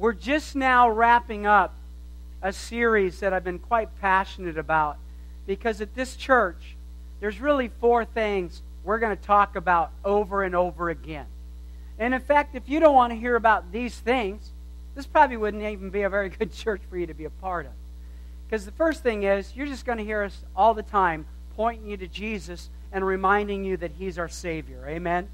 we're just now wrapping up a series that I've been quite passionate about because at this church, there's really four things we're going to talk about over and over again. And in fact, if you don't want to hear about these things, this probably wouldn't even be a very good church for you to be a part of. Because the first thing is, you're just going to hear us all the time pointing you to Jesus and reminding you that He's our Savior. Amen?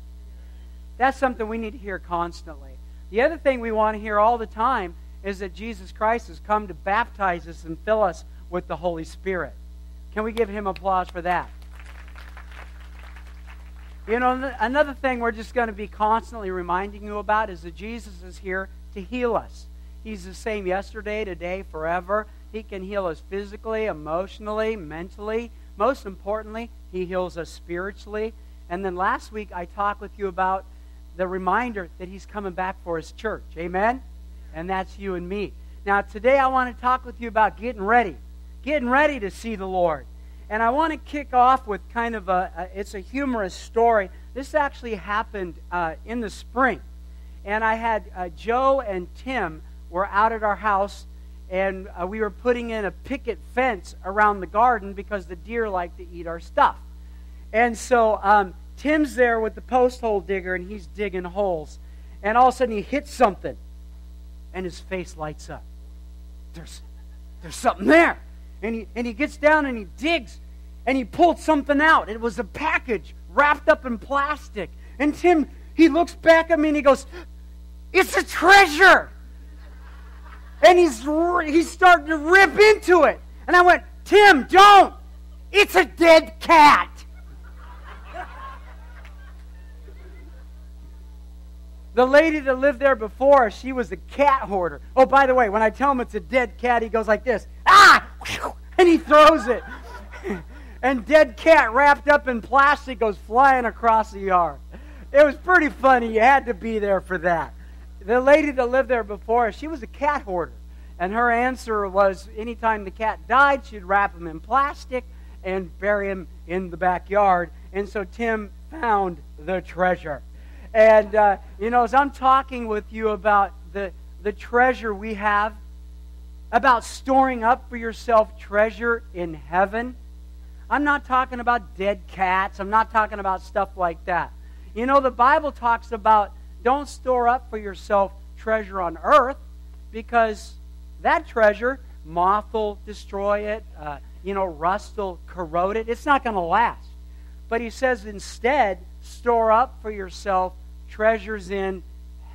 That's something we need to hear constantly. The other thing we want to hear all the time is that Jesus Christ has come to baptize us and fill us with the Holy Spirit. Can we give Him applause for that? You know, another thing we're just going to be constantly reminding you about is that Jesus is here to heal us. He's the same yesterday, today, forever. He can heal us physically, emotionally, mentally. Most importantly, He heals us spiritually. And then last week, I talked with you about the reminder that He's coming back for His church. Amen? And that's you and me. Now, today I want to talk with you about getting ready. Getting ready to see the Lord. And I want to kick off with kind of a, a it's a humorous story. This actually happened uh, in the spring. And I had uh, Joe and Tim were out at our house, and uh, we were putting in a picket fence around the garden because the deer like to eat our stuff. And so um, Tim's there with the post hole digger, and he's digging holes. And all of a sudden, he hits something, and his face lights up. There's, there's something there. And he, and he gets down and he digs and he pulled something out. It was a package wrapped up in plastic. And Tim, he looks back at me and he goes, It's a treasure. And he's, he's starting to rip into it. And I went, Tim, don't. It's a dead cat. The lady that lived there before, she was a cat hoarder. Oh, by the way, when I tell him it's a dead cat, he goes like this, ah, and he throws it. and dead cat wrapped up in plastic goes flying across the yard. It was pretty funny. You had to be there for that. The lady that lived there before, she was a cat hoarder. And her answer was anytime the cat died, she'd wrap him in plastic and bury him in the backyard. And so Tim found the treasure. And, uh, you know, as I'm talking with you about the, the treasure we have, about storing up for yourself treasure in heaven, I'm not talking about dead cats. I'm not talking about stuff like that. You know, the Bible talks about don't store up for yourself treasure on earth because that treasure, moth will destroy it, uh, you know, rust will corrode it. It's not going to last. But he says instead, store up for yourself treasures in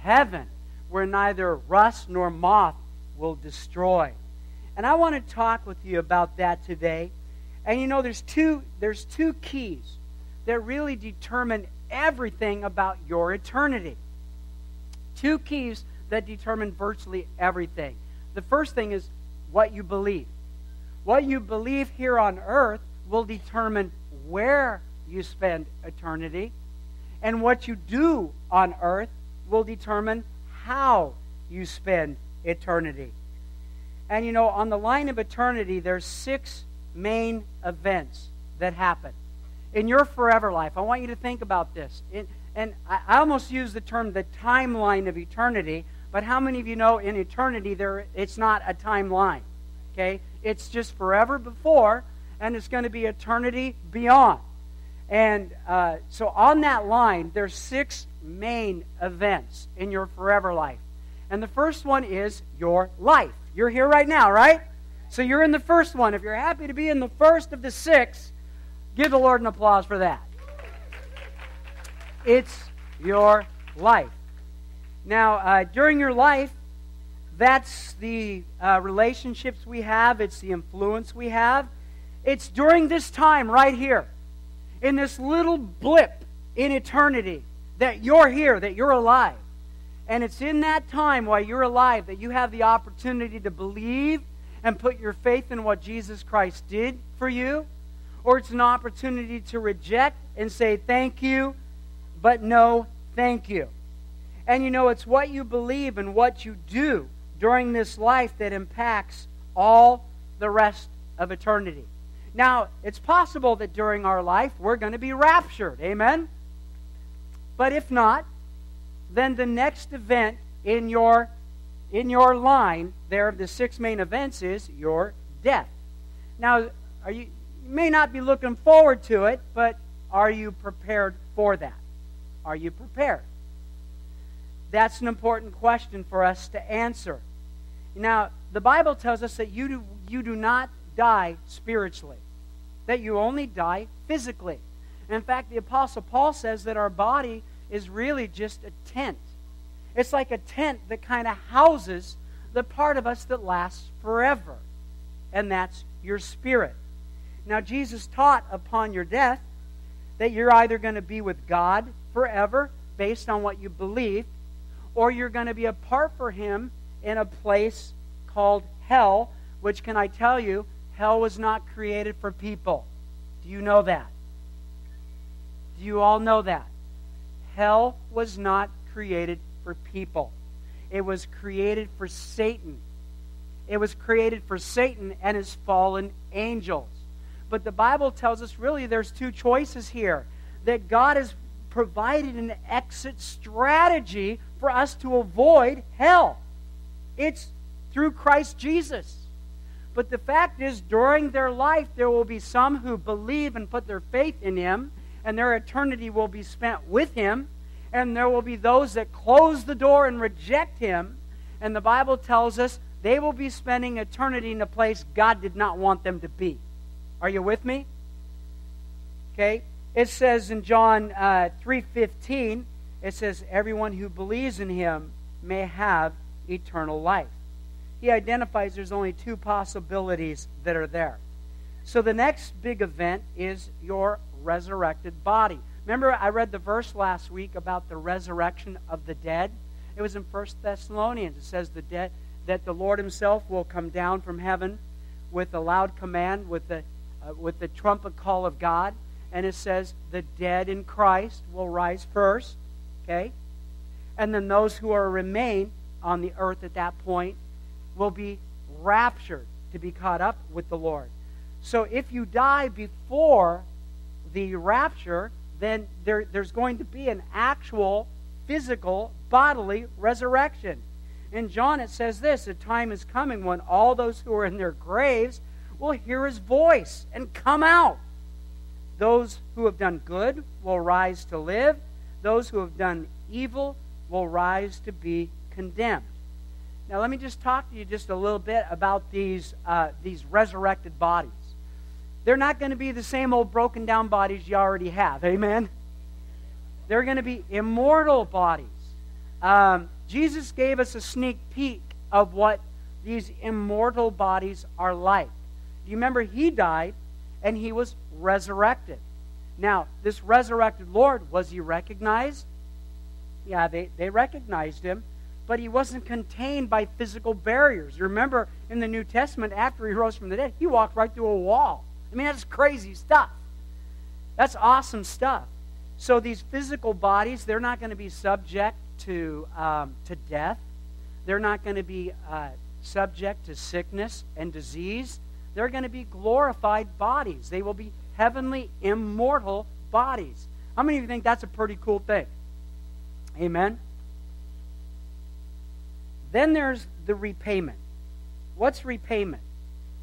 heaven where neither rust nor moth will destroy. And I want to talk with you about that today. And you know there's two there's two keys that really determine everything about your eternity. Two keys that determine virtually everything. The first thing is what you believe. What you believe here on earth will determine where you spend eternity. And what you do on earth will determine how you spend eternity. And you know, on the line of eternity, there's six main events that happen. In your forever life, I want you to think about this. And I, I almost use the term the timeline of eternity, but how many of you know in eternity there it's not a timeline? Okay? It's just forever before, and it's going to be eternity beyond. And uh, so on that line, there's six main events in your forever life. And the first one is your life. You're here right now, right? So you're in the first one. If you're happy to be in the first of the six, give the Lord an applause for that. It's your life. Now, uh, during your life, that's the uh, relationships we have, it's the influence we have. It's during this time right here in this little blip in eternity that you're here, that you're alive. And it's in that time while you're alive that you have the opportunity to believe and put your faith in what Jesus Christ did for you. Or it's an opportunity to reject and say thank you, but no thank you. And you know, it's what you believe and what you do during this life that impacts all the rest of eternity. Now, it's possible that during our life we're going to be raptured. Amen? But if not, then the next event in your in your line there of the six main events is your death. Now, are you, you may not be looking forward to it, but are you prepared for that? Are you prepared? That's an important question for us to answer. Now, the Bible tells us that you do, you do not die spiritually, that you only die physically. In fact, the Apostle Paul says that our body is really just a tent. It's like a tent that kind of houses the part of us that lasts forever, and that's your spirit. Now, Jesus taught upon your death that you're either going to be with God forever based on what you believe, or you're going to be apart for Him in a place called hell, which, can I tell you, hell was not created for people. Do you know that? Do you all know that? Hell was not created for people, it was created for Satan. It was created for Satan and his fallen angels. But the Bible tells us really there's two choices here that God has provided an exit strategy for us to avoid hell. It's through Christ Jesus. But the fact is, during their life, there will be some who believe and put their faith in Him, and their eternity will be spent with Him. And there will be those that close the door and reject Him. And the Bible tells us they will be spending eternity in a place God did not want them to be. Are you with me? Okay. It says in John uh, 3.15, it says, everyone who believes in him may have eternal life. He identifies there's only two possibilities that are there. So the next big event is your resurrected body. Remember, I read the verse last week about the resurrection of the dead? It was in 1 Thessalonians. It says the dead, that the Lord himself will come down from heaven with a loud command, with the, uh, with the trumpet call of God. And it says the dead in Christ will rise first. Okay? And then those who are remain on the earth at that point will be raptured to be caught up with the Lord. So if you die before the rapture, then there, there's going to be an actual physical bodily resurrection. In John, it says this A time is coming when all those who are in their graves will hear his voice and come out. Those who have done good will rise to live, those who have done evil will rise to be condemned. Now, let me just talk to you just a little bit about these, uh, these resurrected bodies. They're not going to be the same old broken down bodies you already have. Amen? They're going to be immortal bodies. Um, Jesus gave us a sneak peek of what these immortal bodies are like. Do you remember he died and he was resurrected? Now, this resurrected Lord, was he recognized? Yeah, they, they recognized him, but he wasn't contained by physical barriers. Remember in the New Testament, after he rose from the dead, he walked right through a wall. I mean, that's crazy stuff. That's awesome stuff. So these physical bodies, they're not going to be subject to, um, to death. They're not going to be uh, subject to sickness and disease. They're going to be glorified bodies. They will be heavenly, immortal bodies. How many of you think that's a pretty cool thing? Amen? Then there's the repayment. What's repayment?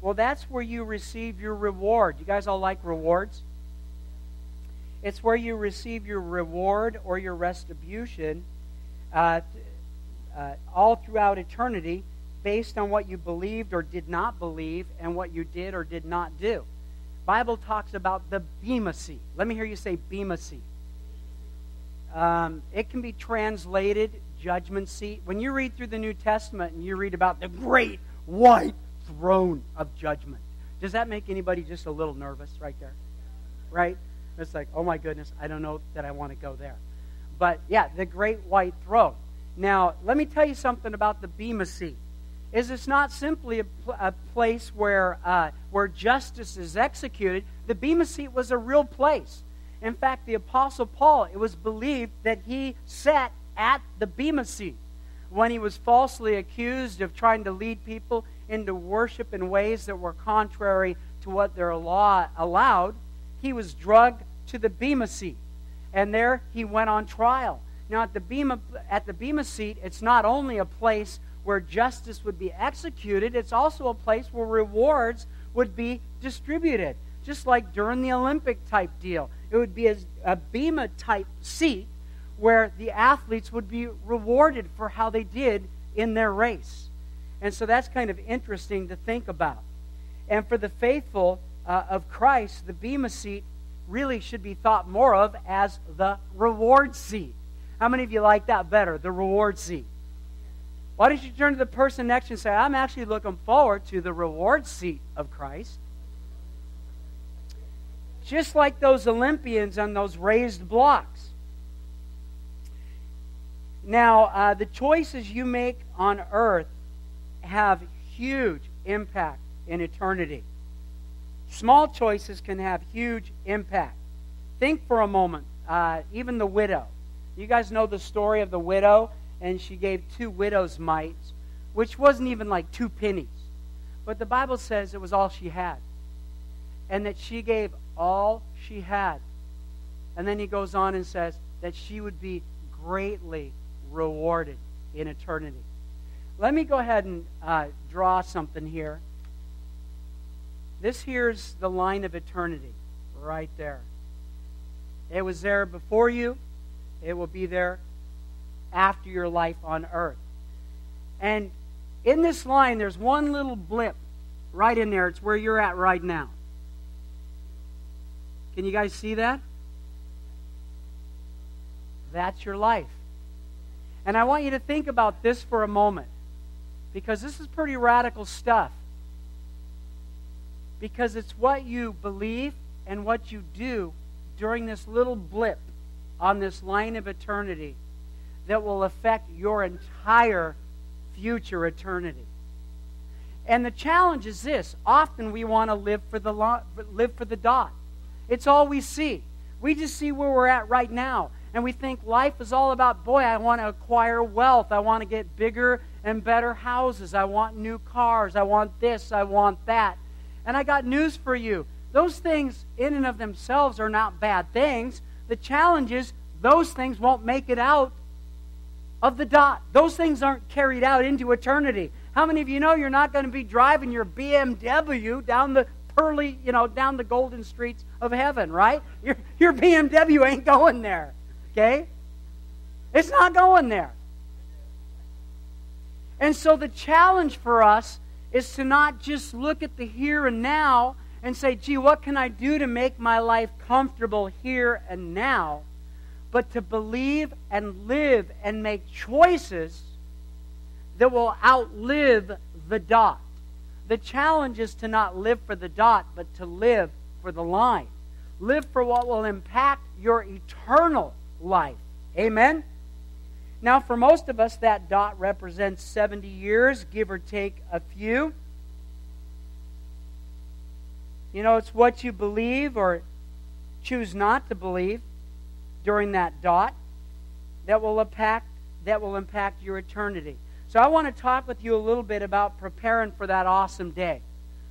Well, that's where you receive your reward. You guys all like rewards? It's where you receive your reward or your retribution uh, uh, all throughout eternity based on what you believed or did not believe and what you did or did not do. Bible talks about the Bema seat. Let me hear you say Bema seat. Um, it can be translated judgment seat. When you read through the New Testament and you read about the great white throne of judgment, does that make anybody just a little nervous right there? Right? It's like, oh my goodness, I don't know that I want to go there. But yeah, the great white throne. Now, let me tell you something about the Bema seat. Is it's not simply a, pl- a place where uh, where justice is executed. The Bema seat was a real place. In fact, the Apostle Paul, it was believed that he sat at the Bema seat when he was falsely accused of trying to lead people into worship in ways that were contrary to what their law allowed. He was drugged to the Bema seat, and there he went on trial. Now, at the Bema, at the Bema seat, it's not only a place where justice would be executed, it's also a place where rewards would be distributed. Just like during the Olympic type deal, it would be a, a Bema type seat where the athletes would be rewarded for how they did in their race. And so that's kind of interesting to think about. And for the faithful uh, of Christ, the Bema seat really should be thought more of as the reward seat. How many of you like that better, the reward seat? Why don't you turn to the person next to you and say, I'm actually looking forward to the reward seat of Christ? Just like those Olympians on those raised blocks. Now, uh, the choices you make on earth have huge impact in eternity. Small choices can have huge impact. Think for a moment, uh, even the widow. You guys know the story of the widow, and she gave two widow's mites, which wasn't even like two pennies. But the Bible says it was all she had, and that she gave all she had. And then he goes on and says that she would be greatly rewarded in eternity. Let me go ahead and uh, draw something here. This here's the line of eternity right there. It was there before you, it will be there after your life on earth. And in this line, there's one little blip right in there. It's where you're at right now. Can you guys see that? That's your life. And I want you to think about this for a moment because this is pretty radical stuff. Because it's what you believe and what you do during this little blip on this line of eternity that will affect your entire future eternity. And the challenge is this often we want to live for the live for the dot. It's all we see. We just see where we're at right now. And we think life is all about, boy, I want to acquire wealth. I want to get bigger and better houses. I want new cars. I want this. I want that. And I got news for you. Those things, in and of themselves, are not bad things. The challenge is those things won't make it out of the dot. Those things aren't carried out into eternity. How many of you know you're not going to be driving your BMW down the pearly, you know, down the golden streets of heaven, right? Your, your BMW ain't going there. Okay? It's not going there. And so the challenge for us is to not just look at the here and now and say, gee, what can I do to make my life comfortable here and now? But to believe and live and make choices that will outlive the dot. The challenge is to not live for the dot, but to live for the line. Live for what will impact your eternal life. Amen? Now, for most of us, that dot represents 70 years, give or take a few. You know, it's what you believe or choose not to believe during that dot that will impact that will impact your eternity. So I want to talk with you a little bit about preparing for that awesome day.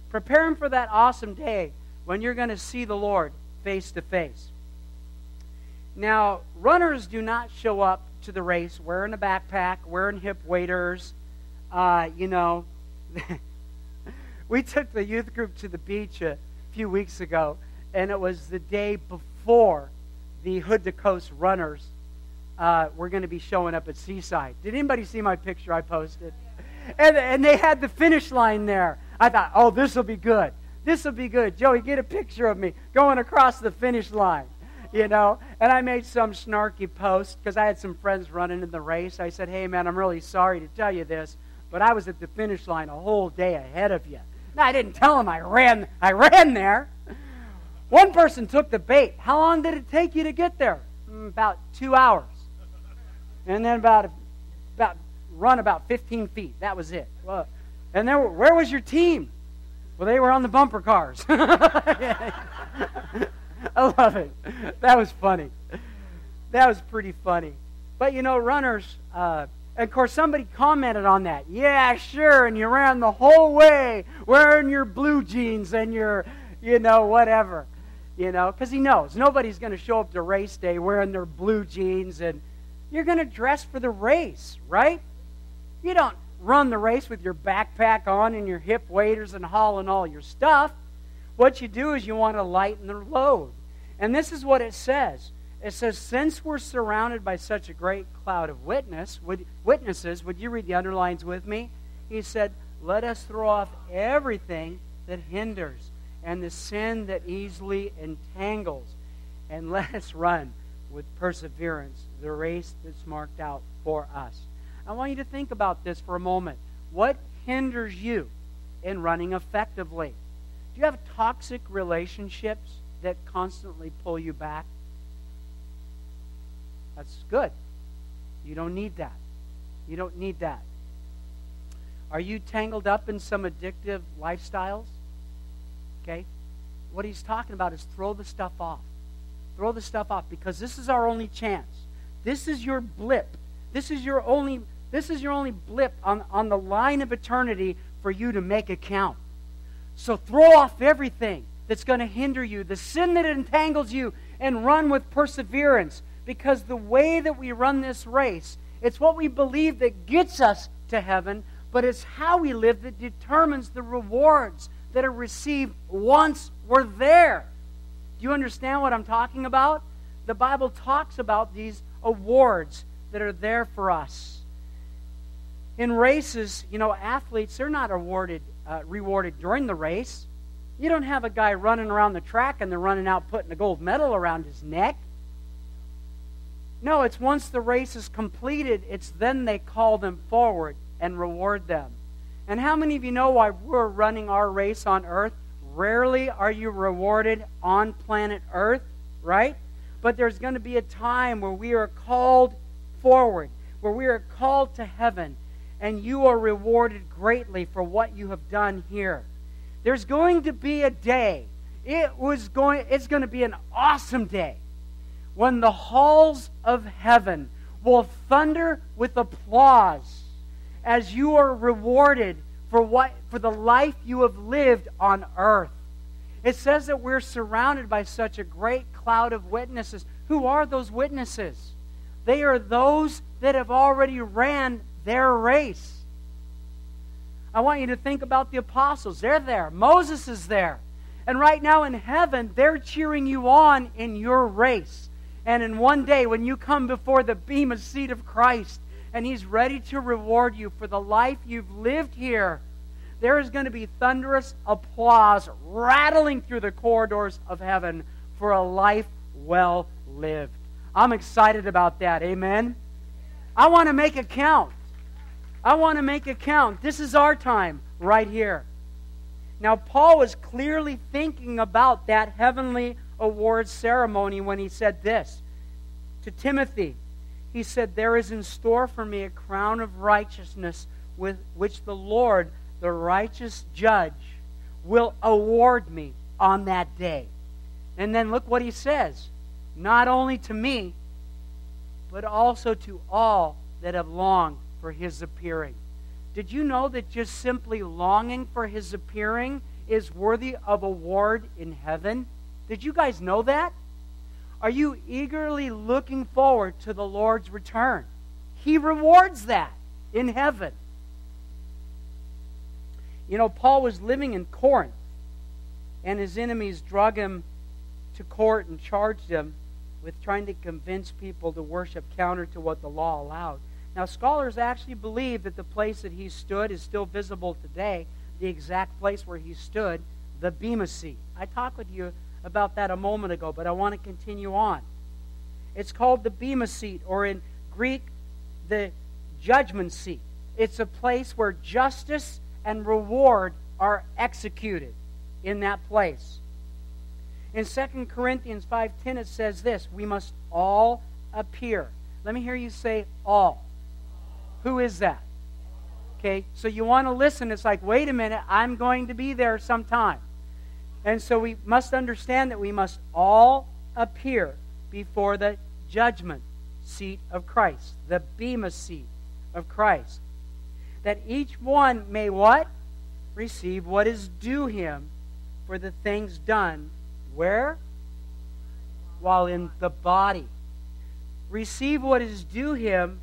Preparing for that awesome day when you're going to see the Lord face to face. Now, runners do not show up to the race wearing a backpack, wearing hip waders. Uh, you know, we took the youth group to the beach a few weeks ago, and it was the day before the Hood to Coast runners uh, were going to be showing up at Seaside. Did anybody see my picture I posted? And, and they had the finish line there. I thought, oh, this will be good. This will be good. Joey, get a picture of me going across the finish line you know. And I made some snarky post because I had some friends running in the race. I said, hey, man, I'm really sorry to tell you this, but I was at the finish line a whole day ahead of you. Now, I didn't tell them I ran, I ran there. One person took the bait. How long did it take you to get there? Mm, about two hours. And then about, about run about 15 feet. That was it. Well, and then where was your team? Well, they were on the bumper cars. I love it. That was funny. That was pretty funny. But you know, runners, uh, of course, somebody commented on that. Yeah, sure. And you ran the whole way wearing your blue jeans and your, you know, whatever. You know, because he knows nobody's going to show up to race day wearing their blue jeans and you're going to dress for the race, right? You don't run the race with your backpack on and your hip waders and hauling all your stuff. What you do is you want to lighten the load. And this is what it says. It says, since we're surrounded by such a great cloud of witness, would, witnesses, would you read the underlines with me? He said, let us throw off everything that hinders and the sin that easily entangles, and let us run with perseverance the race that's marked out for us. I want you to think about this for a moment. What hinders you in running effectively? Do you have toxic relationships that constantly pull you back? That's good. You don't need that. You don't need that. Are you tangled up in some addictive lifestyles? Okay? What he's talking about is throw the stuff off. Throw the stuff off because this is our only chance. This is your blip. This is your only this is your only blip on, on the line of eternity for you to make a count. So throw off everything that's going to hinder you, the sin that entangles you, and run with perseverance. Because the way that we run this race, it's what we believe that gets us to heaven, but it's how we live that determines the rewards that are received once we're there. Do you understand what I'm talking about? The Bible talks about these awards that are there for us. In races, you know, athletes, they're not awarded, uh, rewarded during the race. You don't have a guy running around the track and they're running out putting a gold medal around his neck. No, it's once the race is completed, it's then they call them forward and reward them. And how many of you know why we're running our race on earth? Rarely are you rewarded on planet earth, right? But there's going to be a time where we are called forward, where we are called to heaven, and you are rewarded greatly for what you have done here. There's going to be a day. It was going it's going to be an awesome day when the halls of heaven will thunder with applause as you are rewarded for what for the life you have lived on earth. It says that we're surrounded by such a great cloud of witnesses. Who are those witnesses? They are those that have already ran their race. I want you to think about the apostles. They're there. Moses is there. And right now in heaven, they're cheering you on in your race. And in one day, when you come before the beam bema seat of Christ, and He's ready to reward you for the life you've lived here. There is going to be thunderous applause rattling through the corridors of heaven for a life well lived. I'm excited about that. Amen. I want to make a count. I want to make a count. This is our time right here. Now, Paul was clearly thinking about that heavenly awards ceremony when he said this to Timothy he said, There is in store for me a crown of righteousness with which the Lord, the righteous judge, will award me on that day. And then look what he says not only to me, but also to all that have longed for his appearing. Did you know that just simply longing for his appearing is worthy of award in heaven? Did you guys know that? Are you eagerly looking forward to the Lord's return? He rewards that in heaven. You know, Paul was living in Corinth, and his enemies drug him to court and charged him with trying to convince people to worship counter to what the law allowed. Now, scholars actually believe that the place that he stood is still visible today, the exact place where he stood, the Bema seat. I talked with you about that a moment ago, but I want to continue on. It's called the Bema seat, or in Greek, the judgment seat. It's a place where justice and reward are executed in that place. In 2 Corinthians 5:10 it says this, we must all appear. Let me hear you say all. Who is that? Okay, so you want to listen. It's like, wait a minute, I'm going to be there sometime. And so we must understand that we must all appear before the judgment seat of Christ, the Bema seat of Christ. That each one may what? Receive what is due him for the things done. Where? While in the body. Receive what is due him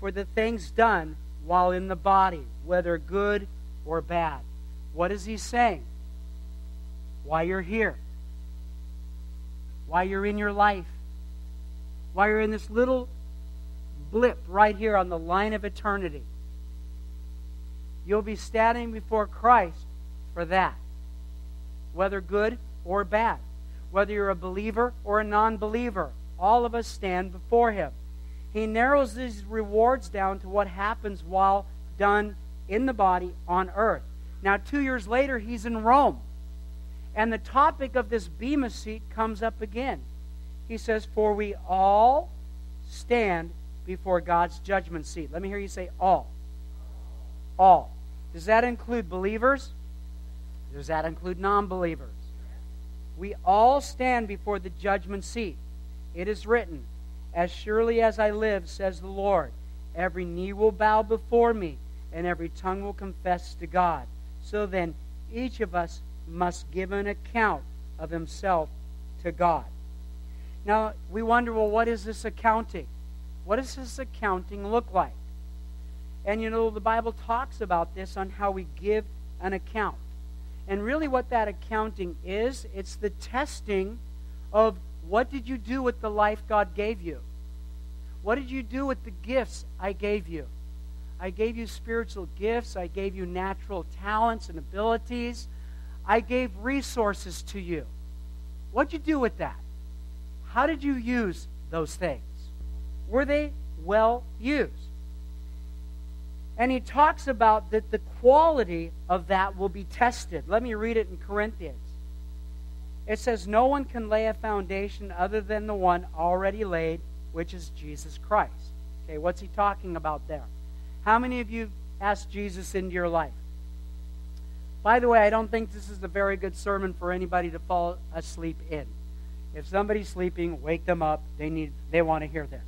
for the things done while in the body, whether good or bad. What is he saying? Why you're here. Why you're in your life. Why you're in this little blip right here on the line of eternity. You'll be standing before Christ for that, whether good or bad, whether you're a believer or a non believer. All of us stand before Him. He narrows these rewards down to what happens while done in the body on earth. Now, two years later, he's in Rome. And the topic of this Bema seat comes up again. He says, For we all stand before God's judgment seat. Let me hear you say all. All. Does that include believers? Does that include non believers? We all stand before the judgment seat. It is written, As surely as I live, says the Lord, every knee will bow before me, and every tongue will confess to God. So then, each of us must give an account of himself to God. Now, we wonder, well, what is this accounting? What does this accounting look like? And you know, the Bible talks about this on how we give an account. And really, what that accounting is, it's the testing of what did you do with the life God gave you? What did you do with the gifts I gave you? I gave you spiritual gifts. I gave you natural talents and abilities. I gave resources to you. What'd you do with that? How did you use those things? Were they well used? And he talks about that the quality of that will be tested. Let me read it in Corinthians. It says, No one can lay a foundation other than the one already laid, which is Jesus Christ. Okay, what's he talking about there? How many of you asked Jesus into your life? By the way, I don't think this is a very good sermon for anybody to fall asleep in. If somebody's sleeping, wake them up. They need they want to hear this.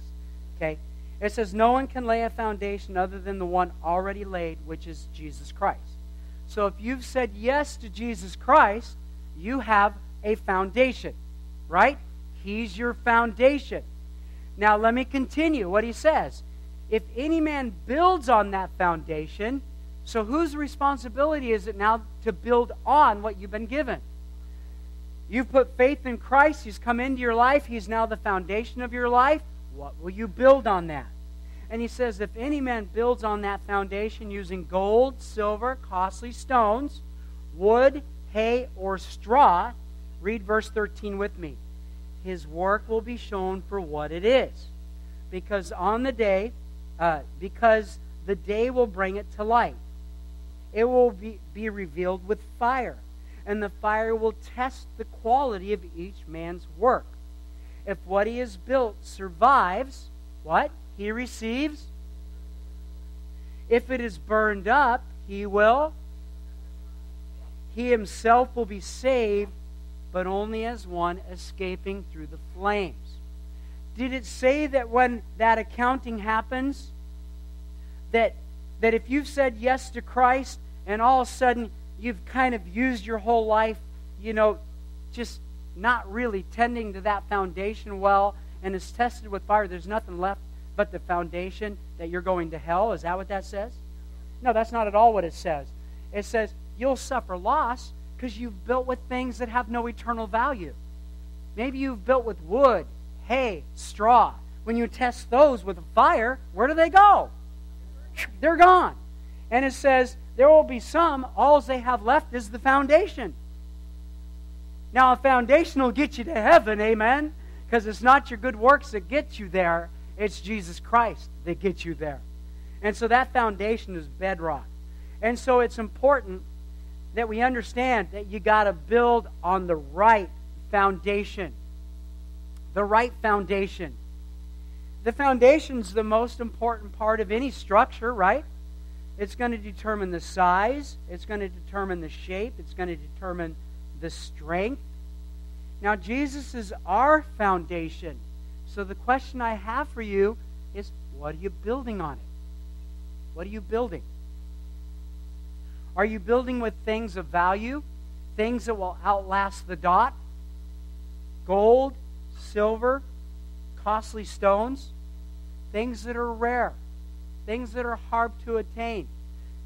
Okay? It says no one can lay a foundation other than the one already laid, which is Jesus Christ. So if you've said yes to Jesus Christ, you have a foundation, right? He's your foundation. Now let me continue what he says. If any man builds on that foundation, so whose responsibility is it now to build on what you've been given? You've put faith in Christ. He's come into your life. He's now the foundation of your life. What will you build on that? And he says, if any man builds on that foundation using gold, silver, costly stones, wood, hay, or straw, read verse 13 with me. His work will be shown for what it is. Because on the day, uh, because the day will bring it to light. It will be, be revealed with fire, and the fire will test the quality of each man's work. If what he has built survives, what? He receives. If it is burned up, he will. He himself will be saved, but only as one escaping through the flames. Did it say that when that accounting happens, that that if you've said yes to Christ and all of a sudden you've kind of used your whole life, you know, just not really tending to that foundation well and is tested with fire, there's nothing left but the foundation that you're going to hell. Is that what that says? No, that's not at all what it says. It says you'll suffer loss because you've built with things that have no eternal value. Maybe you've built with wood, hay, straw. When you test those with fire, where do they go? They're gone. And it says, there will be some, all they have left is the foundation. Now, a foundation will get you to heaven, amen? Because it's not your good works that get you there, it's Jesus Christ that gets you there. And so that foundation is bedrock. And so it's important that we understand that you got to build on the right foundation. The right foundation. The foundation is the most important part of any structure, right? It's going to determine the size, it's going to determine the shape, it's going to determine the strength. Now, Jesus is our foundation. So the question I have for you is what are you building on it? What are you building? Are you building with things of value? Things that will outlast the dot? Gold, silver, costly stones, things that are rare, things that are hard to attain,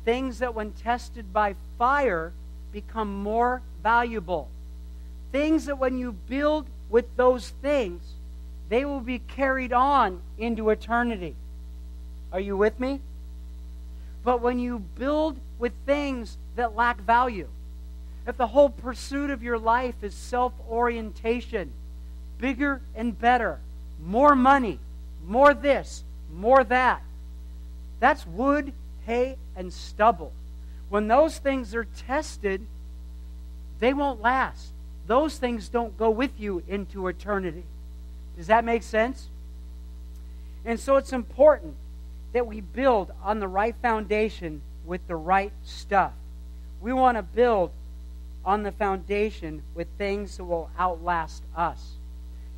things that, when tested by fire, become more valuable. Things that, when you build with those things, they will be carried on into eternity. Are you with me? But when you build with things that lack value, if the whole pursuit of your life is self orientation, bigger and better, more money, more this, more that, that's wood, hay, and stubble. When those things are tested, they won't last. Those things don't go with you into eternity. Does that make sense? And so it's important that we build on the right foundation with the right stuff. We want to build on the foundation with things that will outlast us.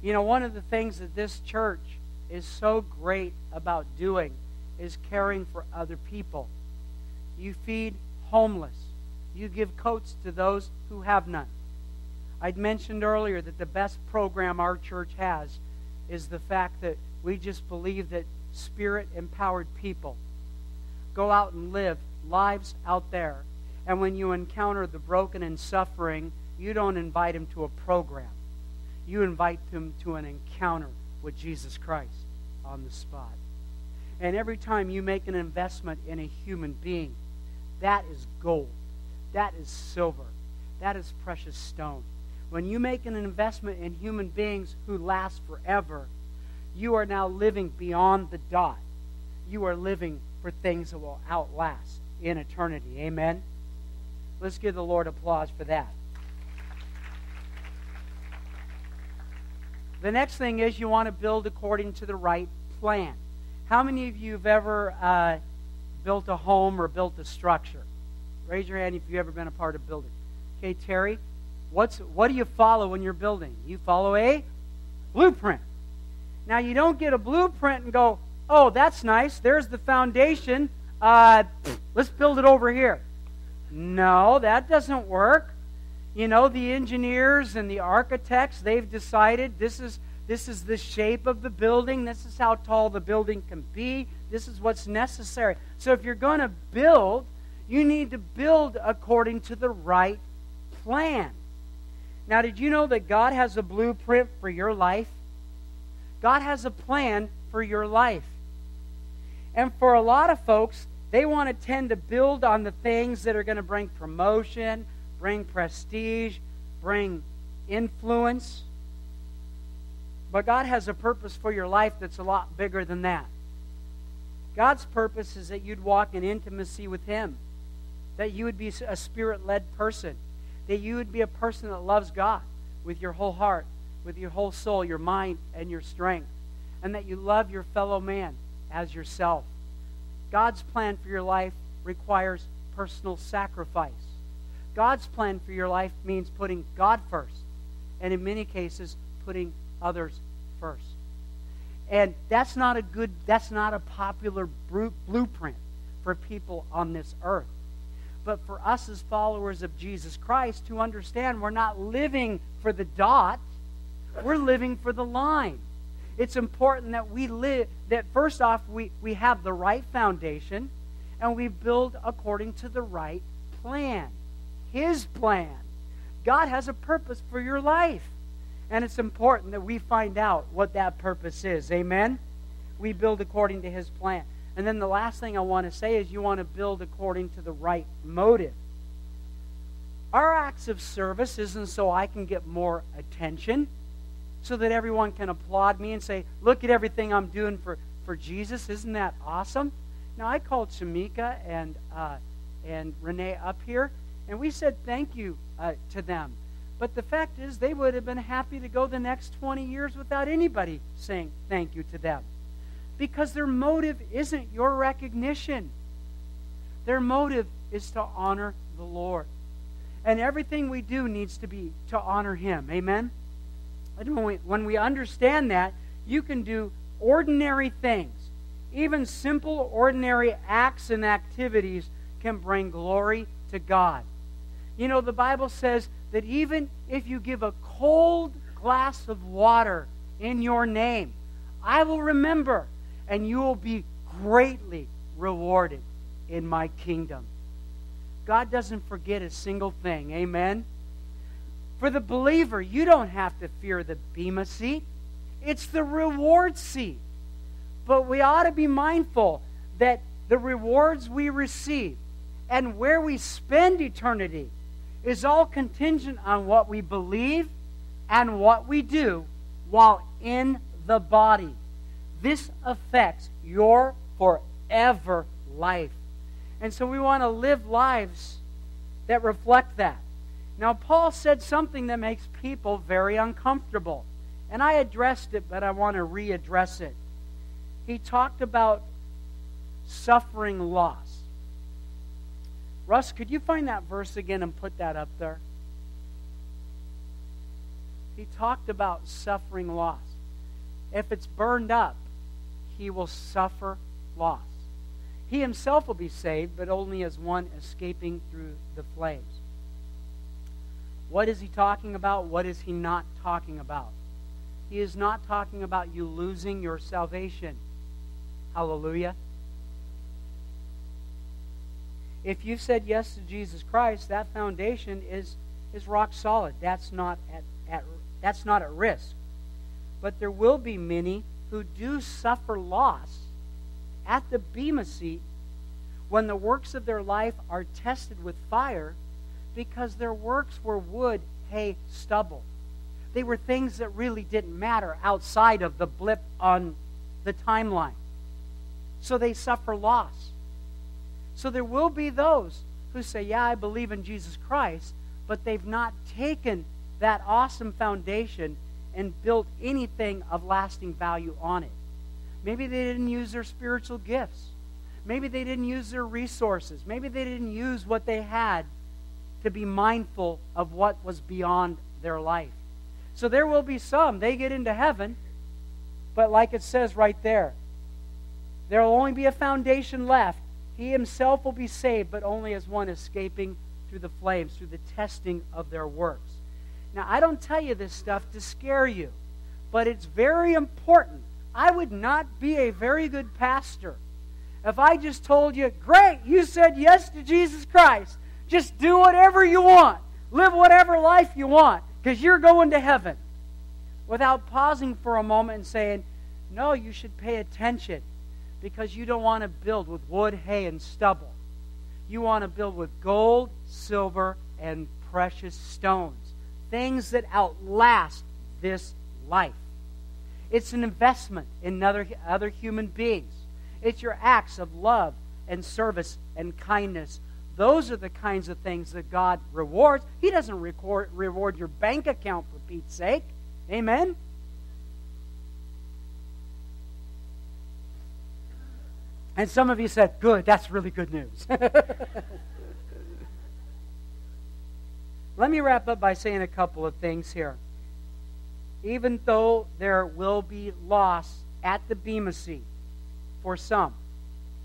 You know, one of the things that this church is so great about doing is caring for other people. You feed homeless, you give coats to those who have none. I'd mentioned earlier that the best program our church has is the fact that we just believe that spirit empowered people go out and live lives out there. And when you encounter the broken and suffering, you don't invite them to a program. You invite them to an encounter with Jesus Christ on the spot. And every time you make an investment in a human being, that is gold. That is silver. That is precious stone. When you make an investment in human beings who last forever, you are now living beyond the dot. You are living for things that will outlast in eternity. Amen? Let's give the Lord applause for that. The next thing is you want to build according to the right plan. How many of you have ever uh, built a home or built a structure? Raise your hand if you've ever been a part of building. Okay, Terry, what's what do you follow when you're building? You follow a blueprint. Now you don't get a blueprint and go, "Oh, that's nice. There's the foundation. Uh, let's build it over here." No, that doesn't work. You know, the engineers and the architects, they've decided this is this is the shape of the building. This is how tall the building can be. This is what's necessary. So if you're going to build, you need to build according to the right plan. Now, did you know that God has a blueprint for your life? God has a plan for your life. And for a lot of folks, they want to tend to build on the things that are going to bring promotion, bring prestige, bring influence. But God has a purpose for your life that's a lot bigger than that. God's purpose is that you'd walk in intimacy with Him, that you would be a spirit led person, that you would be a person that loves God with your whole heart, with your whole soul, your mind, and your strength, and that you love your fellow man as yourself. God's plan for your life requires personal sacrifice. God's plan for your life means putting God first, and in many cases, putting others first. And that's not a good, that's not a popular blueprint for people on this earth. But for us as followers of Jesus Christ to understand we're not living for the dot, we're living for the line. It's important that we live, that first off, we, we have the right foundation and we build according to the right plan. His plan. God has a purpose for your life. And it's important that we find out what that purpose is. Amen? We build according to His plan. And then the last thing I want to say is you want to build according to the right motive. Our acts of service isn't so I can get more attention, so that everyone can applaud me and say, Look at everything I'm doing for, for Jesus. Isn't that awesome? Now, I called Shamika and, uh, and Renee up here, and we said thank you uh, to them but the fact is, they would have been happy to go the next 20 years without anybody saying thank you to them. Because their motive isn't your recognition, their motive is to honor the Lord. And everything we do needs to be to honor Him. Amen? When we understand that, you can do ordinary things. Even simple, ordinary acts and activities can bring glory to God. You know, the Bible says that even if you give a cold glass of water in your name, I will remember, and you will be greatly rewarded in my kingdom. God doesn't forget a single thing. Amen? For the believer, you don't have to fear the Bema seat, it's the reward seat. But we ought to be mindful that the rewards we receive and where we spend eternity is all contingent on what we believe and what we do while in the body. This affects your forever life. And so we want to live lives that reflect that. Now, Paul said something that makes people very uncomfortable. And I addressed it, but I want to readdress it. He talked about suffering loss. Russ, could you find that verse again and put that up there? He talked about suffering loss. If it's burned up, he will suffer loss. He himself will be saved, but only as one escaping through the flames. What is he talking about? What is he not talking about? He is not talking about you losing your salvation. Hallelujah. If you said yes to Jesus Christ, that foundation is, is rock solid. That's not at, at, that's not at risk. But there will be many who do suffer loss at the Bema seat when the works of their life are tested with fire because their works were wood, hay, stubble. They were things that really didn't matter outside of the blip on the timeline. So they suffer loss. So there will be those who say, Yeah, I believe in Jesus Christ, but they've not taken that awesome foundation and built anything of lasting value on it. Maybe they didn't use their spiritual gifts. Maybe they didn't use their resources. Maybe they didn't use what they had to be mindful of what was beyond their life. So there will be some, they get into heaven, but like it says right there, there will only be a foundation left. He himself will be saved, but only as one escaping through the flames, through the testing of their works. Now, I don't tell you this stuff to scare you, but it's very important I would not be a very good pastor if I just told you, great, you said yes to Jesus Christ. Just do whatever you want, live whatever life you want, because you're going to heaven. Without pausing for a moment and saying, no, you should pay attention because you don't want to build with wood, hay, and stubble. You want to build with gold, silver, and precious stones. Things that outlast this life. It's an investment in other, other human beings. It's your acts of love and service and kindness. Those are the kinds of things that God rewards. He doesn't record, reward your bank account for Pete's sake. Amen? And some of you said, Good, that's really good news. Let me wrap up by saying a couple of things here even though there will be loss at the Bema seat for some.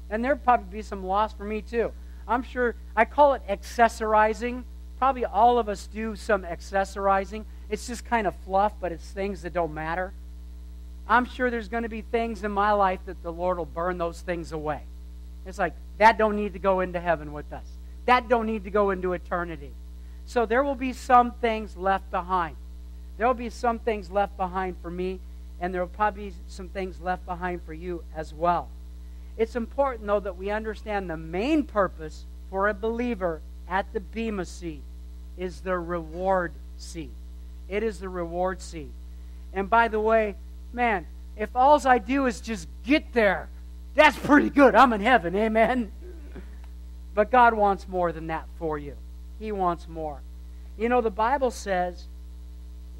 And there'll probably be some loss for me too. I'm sure, I call it accessorizing. Probably all of us do some accessorizing. It's just kind of fluff, but it's things that don't matter. I'm sure there's going to be things in my life that the Lord will burn those things away. It's like, that don't need to go into heaven with us. That don't need to go into eternity. So there will be some things left behind. There will be some things left behind for me, and there will probably be some things left behind for you as well. It's important, though, that we understand the main purpose for a believer at the Bema seat is the reward seat. It is the reward seat. And by the way, man, if all I do is just get there, that's pretty good. I'm in heaven. Amen. But God wants more than that for you. He wants more. You know, the Bible says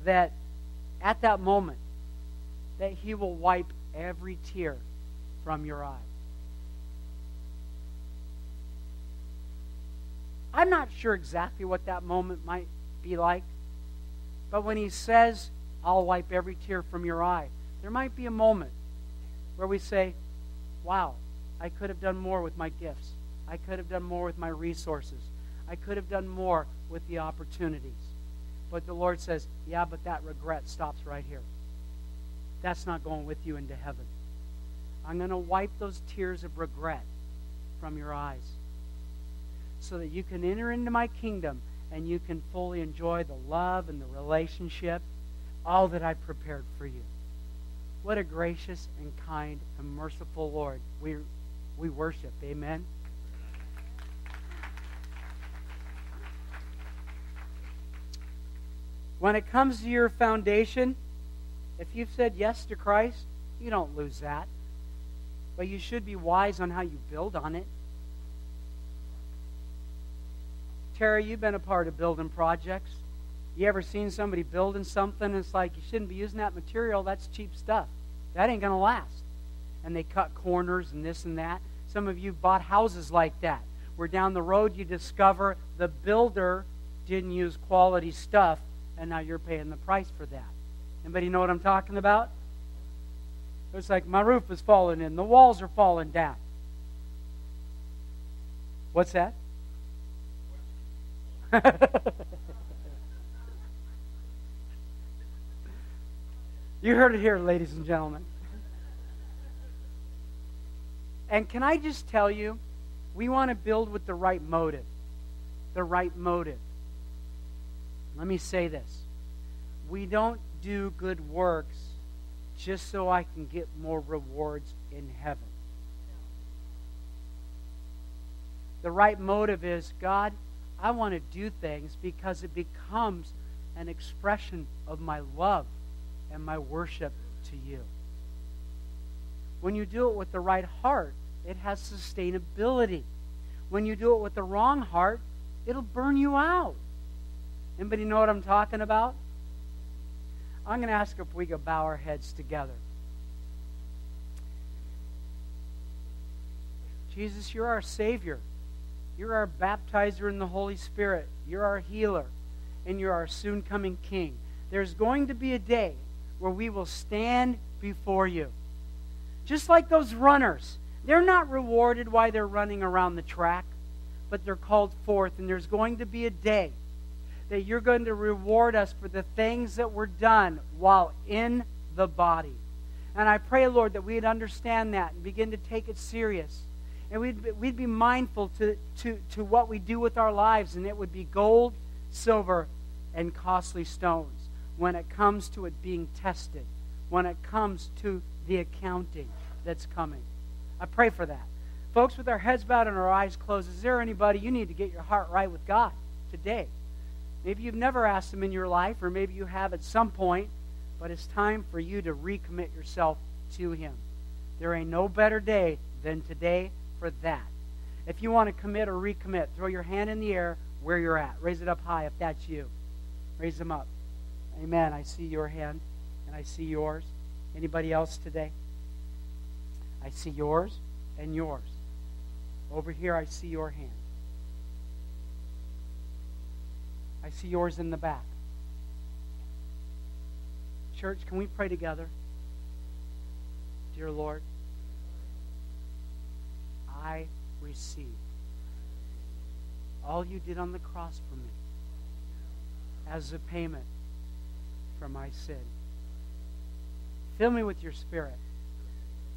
that at that moment that he will wipe every tear from your eye. I'm not sure exactly what that moment might be like, but when he says, I'll wipe every tear from your eye, there might be a moment where we say, Wow, I could have done more with my gifts. I could have done more with my resources. I could have done more with the opportunities. But the Lord says, yeah, but that regret stops right here. That's not going with you into heaven. I'm going to wipe those tears of regret from your eyes so that you can enter into my kingdom and you can fully enjoy the love and the relationship, all that I prepared for you. What a gracious and kind and merciful Lord we, we worship. Amen. When it comes to your foundation, if you've said yes to Christ, you don't lose that. But you should be wise on how you build on it. Terry, you've been a part of building projects. You ever seen somebody building something and it's like you shouldn't be using that material? That's cheap stuff. That ain't going to last. And they cut corners and this and that. Some of you bought houses like that, where down the road you discover the builder didn't use quality stuff, and now you're paying the price for that. Anybody know what I'm talking about? It's like my roof is falling in, the walls are falling down. What's that? you heard it here, ladies and gentlemen. And can I just tell you, we want to build with the right motive. The right motive. Let me say this. We don't do good works just so I can get more rewards in heaven. The right motive is God, I want to do things because it becomes an expression of my love and my worship to you. When you do it with the right heart, it has sustainability. When you do it with the wrong heart, it'll burn you out. Anybody know what I'm talking about? I'm going to ask if we could bow our heads together. Jesus, you're our Savior. You're our baptizer in the Holy Spirit. You're our healer. And you're our soon coming King. There's going to be a day where we will stand before you. Just like those runners. They're not rewarded while they're running around the track, but they're called forth. And there's going to be a day that you're going to reward us for the things that were done while in the body. And I pray, Lord, that we'd understand that and begin to take it serious. And we'd, we'd be mindful to, to, to what we do with our lives, and it would be gold, silver, and costly stones when it comes to it being tested, when it comes to the accounting that's coming. I pray for that. Folks, with our heads bowed and our eyes closed, is there anybody you need to get your heart right with God today? Maybe you've never asked Him in your life, or maybe you have at some point, but it's time for you to recommit yourself to Him. There ain't no better day than today for that. If you want to commit or recommit, throw your hand in the air where you're at. Raise it up high if that's you. Raise them up. Amen. I see your hand and I see yours. Anybody else today? I see yours and yours. Over here, I see your hand. I see yours in the back. Church, can we pray together? Dear Lord, I receive all you did on the cross for me as a payment for my sin. Fill me with your spirit.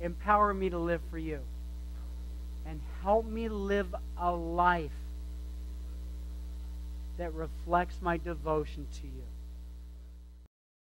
Empower me to live for you. And help me live a life that reflects my devotion to you.